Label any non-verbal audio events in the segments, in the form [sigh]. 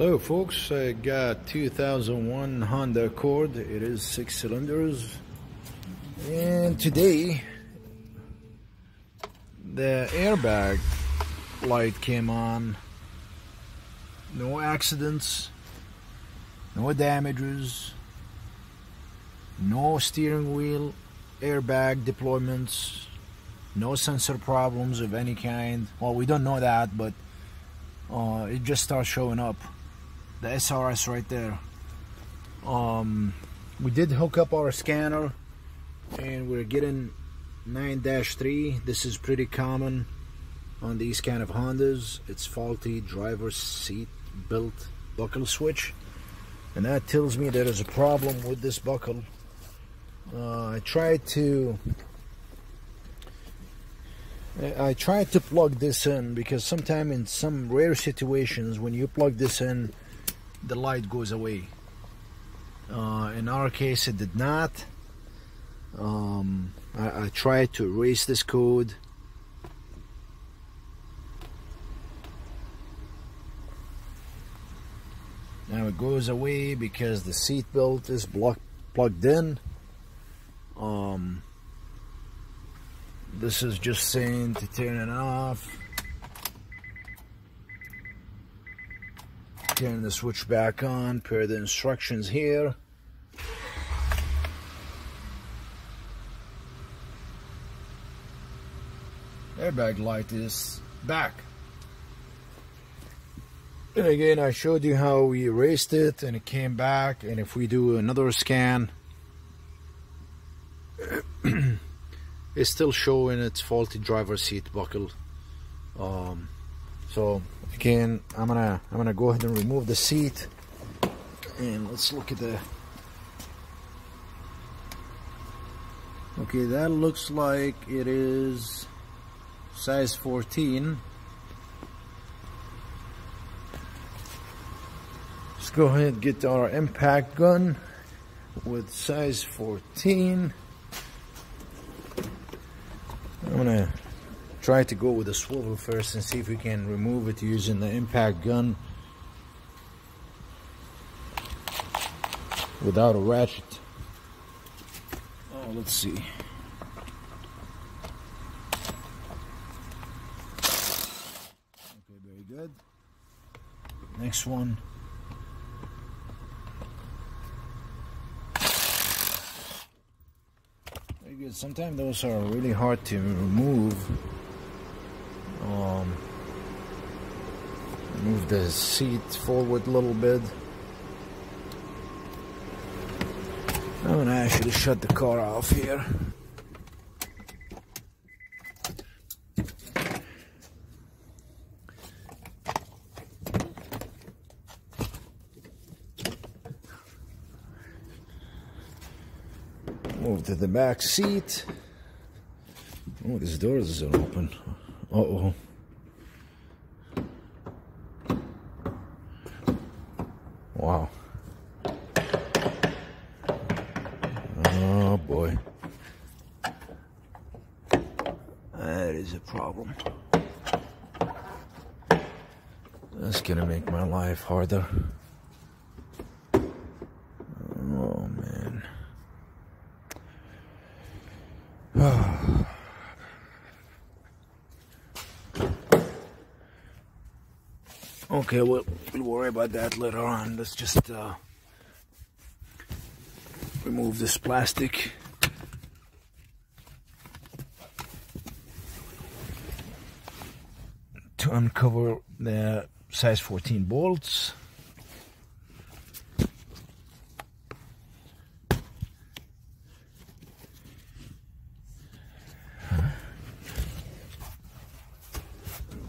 Hello folks, I got 2001 Honda Accord. It is six cylinders. And today the airbag light came on. No accidents, no damages, no steering wheel airbag deployments, no sensor problems of any kind. Well, we don't know that, but uh, it just starts showing up the SRS right there. Um, we did hook up our scanner and we're getting 9-3. This is pretty common on these kind of Hondas. It's faulty driver's seat belt buckle switch. And that tells me there is a problem with this buckle. Uh, I tried to I tried to plug this in because sometimes in some rare situations when you plug this in the light goes away. Uh, in our case, it did not. Um, I, I tried to erase this code. Now it goes away because the seat belt is block, plugged in. Um, this is just saying to turn it off. Turn the switch back on per the instructions here. Airbag light is back. And again, I showed you how we erased it and it came back. And if we do another scan, [clears throat] it's still showing its faulty driver seat buckle. Um, so again I'm gonna I'm gonna go ahead and remove the seat. And let's look at the okay that looks like it is size 14 let's go ahead and get our impact gun with size 14 I'm gonna try to go with the swivel first and see if we can remove it using the impact gun without a ratchet. Oh, let's see. Okay, very good. Next one. Very good. Sometimes those are really hard to remove. Move the seat forward a little bit. I'm gonna actually shut the car off here. Move to the back seat. Oh, this door is open. Uh oh. Wow. Oh boy. That is a problem. That's gonna make my life harder. Oh man. [sighs] Okay, we'll, we'll worry about that later on. Let's just uh, remove this plastic. To uncover the size 14 bolts.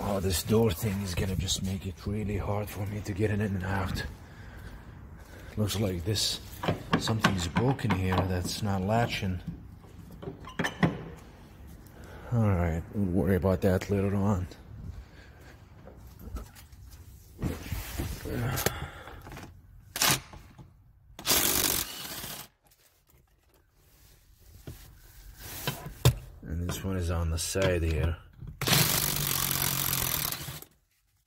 Oh, this door thing is gonna just make it really hard for me to get in and out. Looks like this, something's broken here that's not latching. Alright, we'll worry about that later on. And this one is on the side here.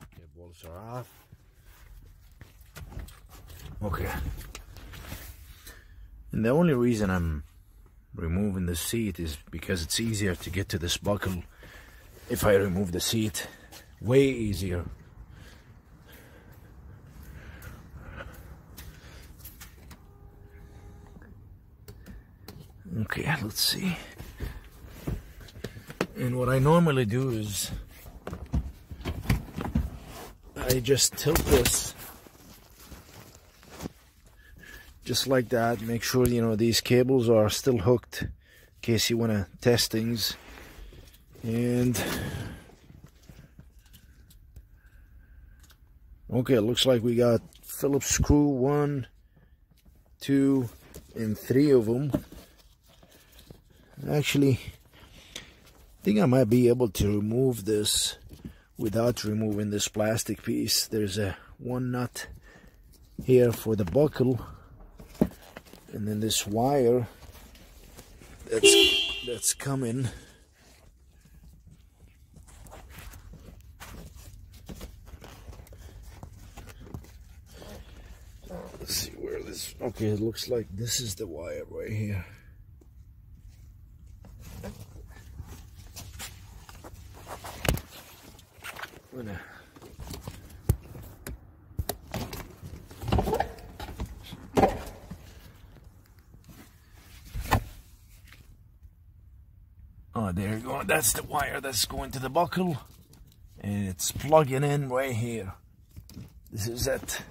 Okay, bolts are off. Okay. And the only reason I'm removing the seat is because it's easier to get to this buckle if I remove the seat. Way easier. Okay, let's see. And what I normally do is I just tilt this just like that make sure you know these cables are still hooked in case you want to test things and okay it looks like we got Phillips screw one two and three of them actually I think I might be able to remove this without removing this plastic piece. There's a one nut here for the buckle and then this wire that's that's coming. Let's see where this okay it looks like this is the wire right here gonna Oh, there you go. That's the wire that's going to the buckle. And it's plugging in right here. This is it.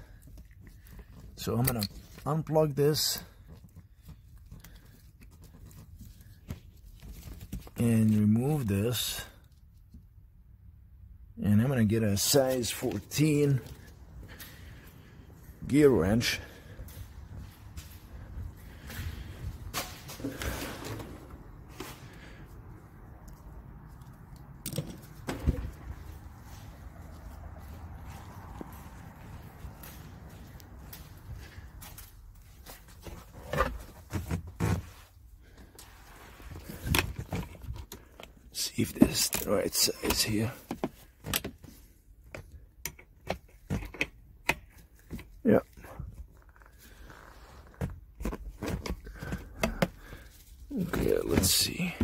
So I'm to unplug this. And remove this and I'm to get a size 14 gear wrench see if this is the right size here Yep. Okay, let's see.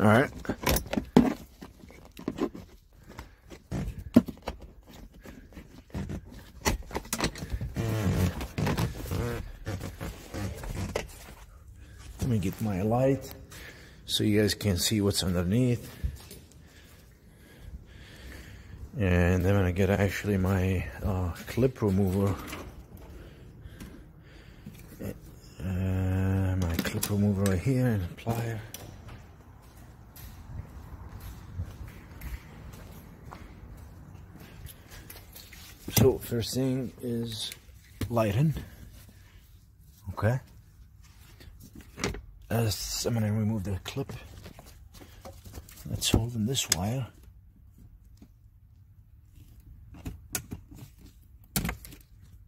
All right. Let me get my light so you guys can see what's underneath. And then I'm gonna get actually my uh, clip remover. Uh, my clip remover right here and plier. So first thing is lighting. Okay. As I'm gonna remove the clip that's holding this wire.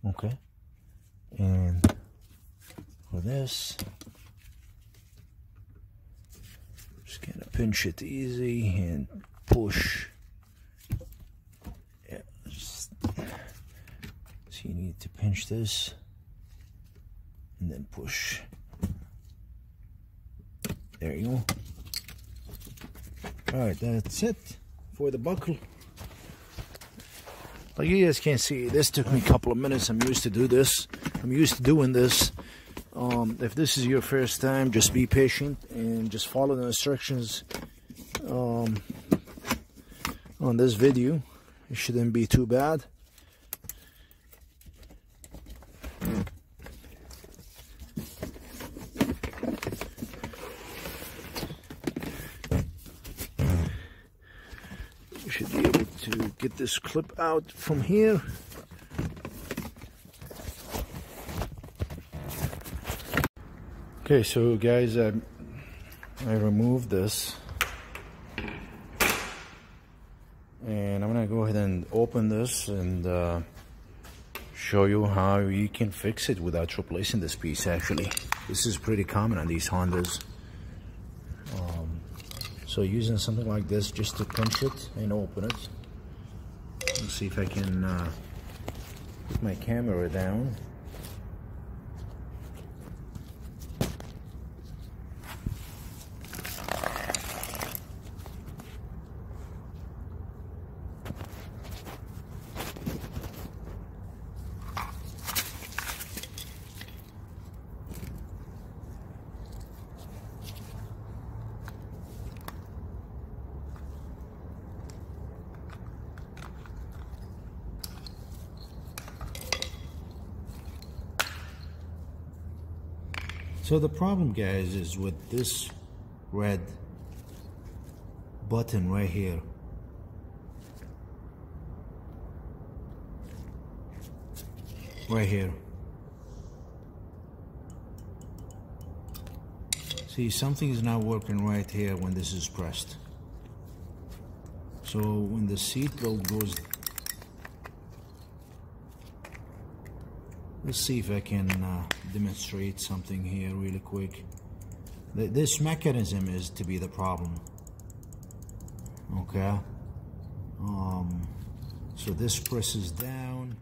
Okay. And for this, just gonna pinch it easy and push you need to pinch this and then push. There you go. Alright, that's it for the buckle. Like you guys can see, this took me a couple of minutes. I'm used to do this. I'm used to doing this. Um, if this is your first time, just be patient and just follow the instructions um, on this video. It shouldn't be too bad. to get this clip out from here. Okay, so guys, I, I removed this. And I'm gonna go ahead and open this and uh, show you how you can fix it without replacing this piece actually. This is pretty common on these Hondas. Um, so using something like this just to pinch it and open it. See if I can uh, put my camera down. So the problem guys is with this red button right here. Right here. See, something is not working right here when this is pressed. So when the seat belt goes Let's see if I can uh, demonstrate something here really quick. This mechanism is to be the problem. Okay. Um, so this presses down.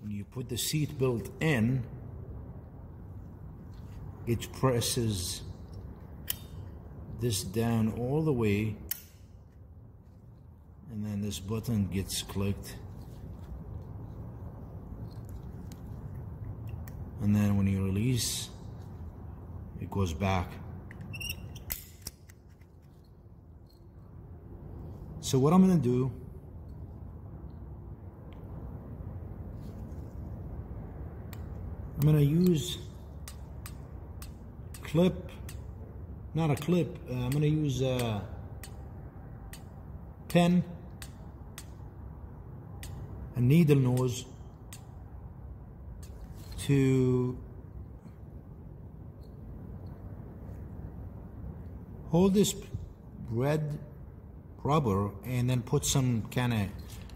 When you put the seat belt in, it presses this down all the way and then this button gets clicked. And then when you release it goes back. So what I'm gonna do I'm gonna use clip not a clip uh, I'm gonna use a pen a needle nose to hold this red rubber and then put some kind of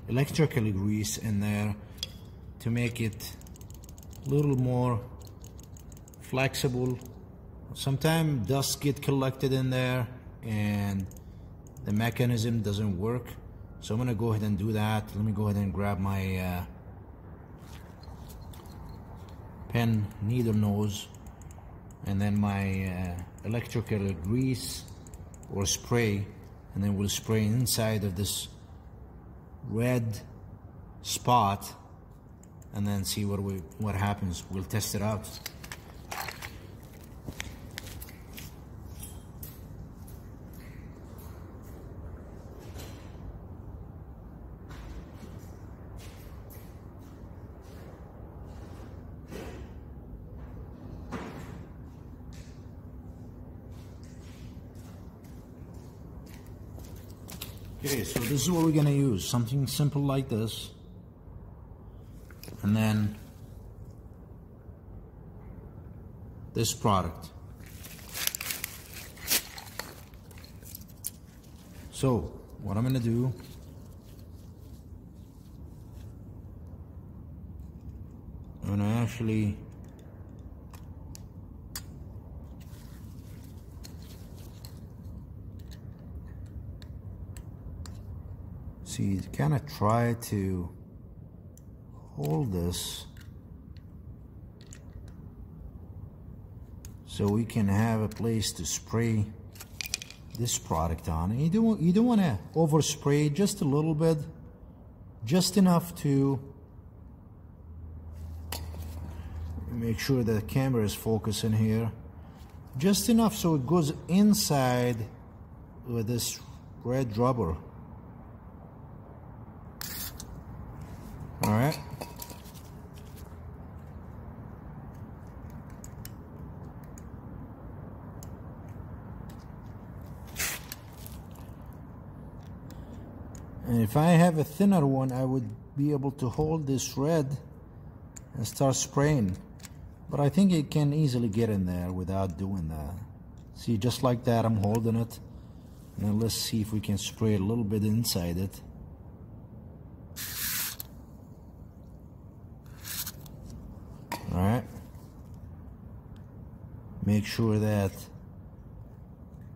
electrical grease in there to make it a little more flexible. Sometimes dust get collected in there and the mechanism doesn't work so I'm gonna go ahead and do that. Let me go ahead and grab my uh, pen needle nose and then my uh, electrical grease or spray and then we'll spray inside of this red spot and then see what we what happens. We'll test it out. Okay, so this is what we're gonna use. Something simple like this. And then this product. So, what I'm gonna do I'm gonna actually see, kind of try to hold this so we can have a place to spray this product on. And you don't, you don't want to overspray just a little bit, just enough to make sure the camera is focusing here. Just enough so it goes inside with this red rubber. All right. And if I have a thinner one, I would be able to hold this red and start spraying. But I think it can easily get in there without doing that. See, just like that, I'm holding it. Now let's see if we can spray a little bit inside it. Make sure that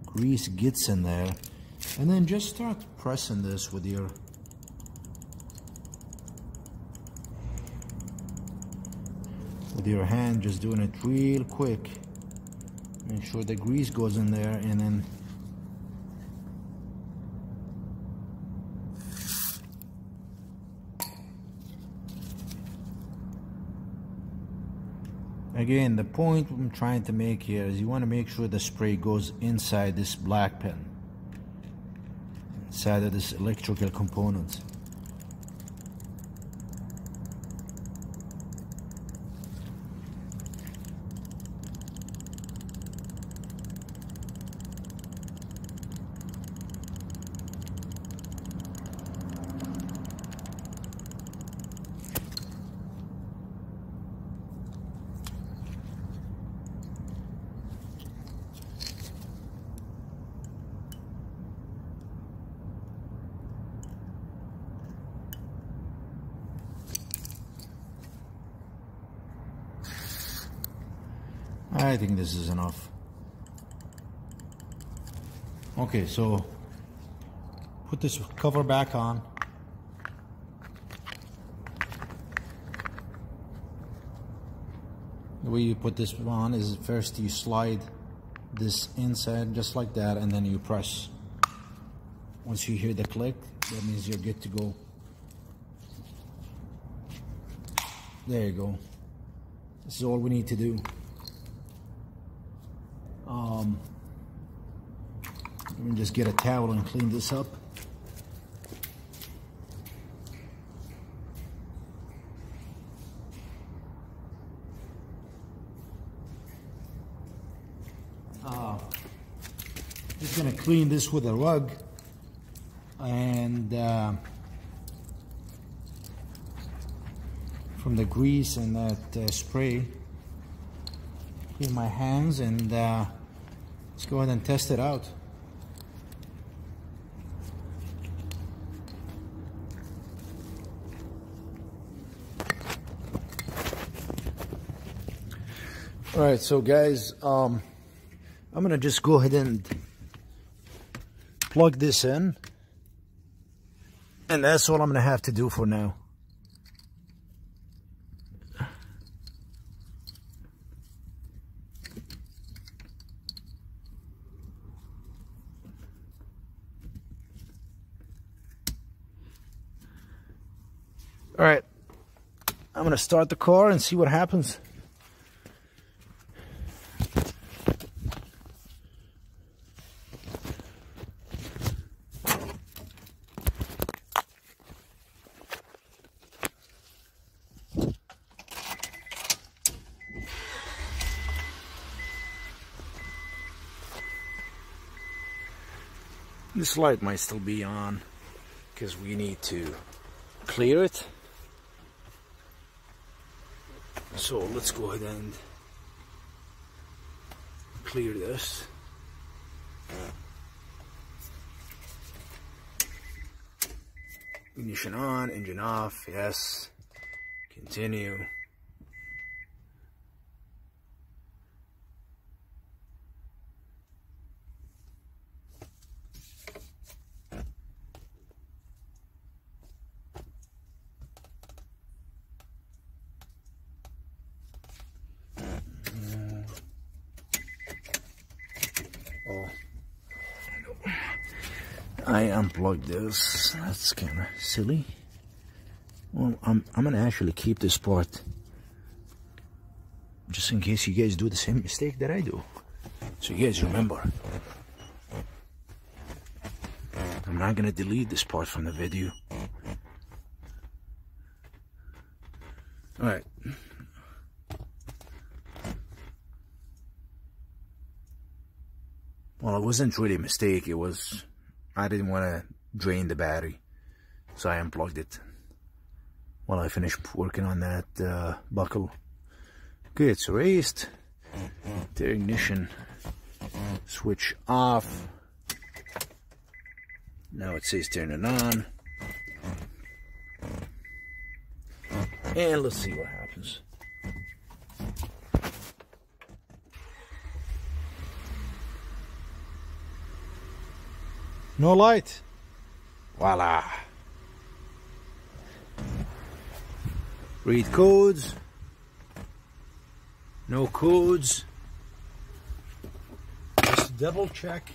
grease gets in there. And then just start pressing this with your with your hand just doing it real quick make sure the grease goes in there and then again the point I'm trying to make here is you want to make sure the spray goes inside this black pen inside of this electrical components I think this is enough. Okay, so put this cover back on. The way you put this on is first you slide this inside just like that and then you press. Once you hear the click, that means you're good to go. There you go. This is all we need to do. Um, let me just get a towel and clean this up. Uh, just gonna clean this with a rug and uh, from the grease and that uh, spray clean my hands and uh, Let's go ahead and test it out. All right, so guys, um, I'm gonna just go ahead and plug this in. And that's all I'm gonna have to do for now. All right, I'm gonna start the car and see what happens. This light might still be on because we need to clear it. So let's go ahead and clear this. Ignition on, engine off, yes. Continue. Unplugged this. That's kind of silly. Well, I'm, I'm going to actually keep this part just in case you guys do the same mistake that I do. So you guys remember. I'm not going to delete this part from the video. Alright. Well, it wasn't really a mistake. It was I didn't want to drain the battery. so I unplugged it. While I finished working on that uh, buckle. Okay it's raised. The ignition switch off. Now it says turn it on. And let's see what happens. No light voila. Read codes. No codes. Just double check.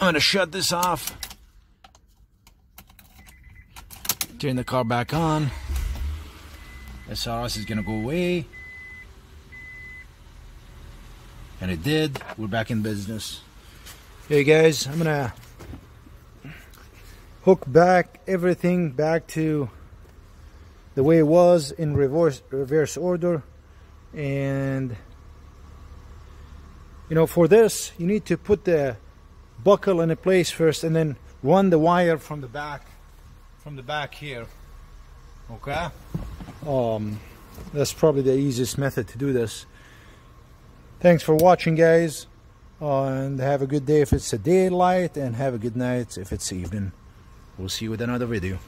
I'm gonna shut this off. Turn the car back on. SRS is gonna go away. And it did. We're back in business. Hey guys I'm gonna hook back everything back to the way it was in reverse reverse order. And you know for this you need to put the buckle in a place first and then run the wire from the back from the back here. Okay? Um that's probably the easiest method to do this. Thanks for watching guys uh, and have a good day if it's a daylight and have a good night if it's evening we'll see you with another video